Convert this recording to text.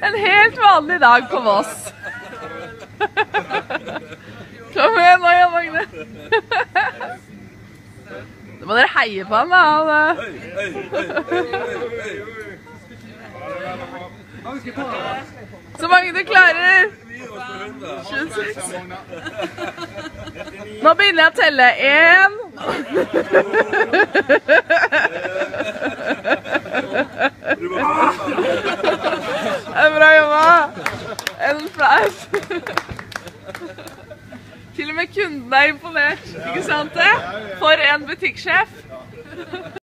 En helt vanlig dag på Voss. Kom igjen nå, Jan Magne. Nå må dere heie på han, da. Så mange du klarer. 26. Nå begynner jeg å telle. Én. Det er bra jobba. En applaus. Til og med kundene er imponert. Ikke sant det? For en butikksjef.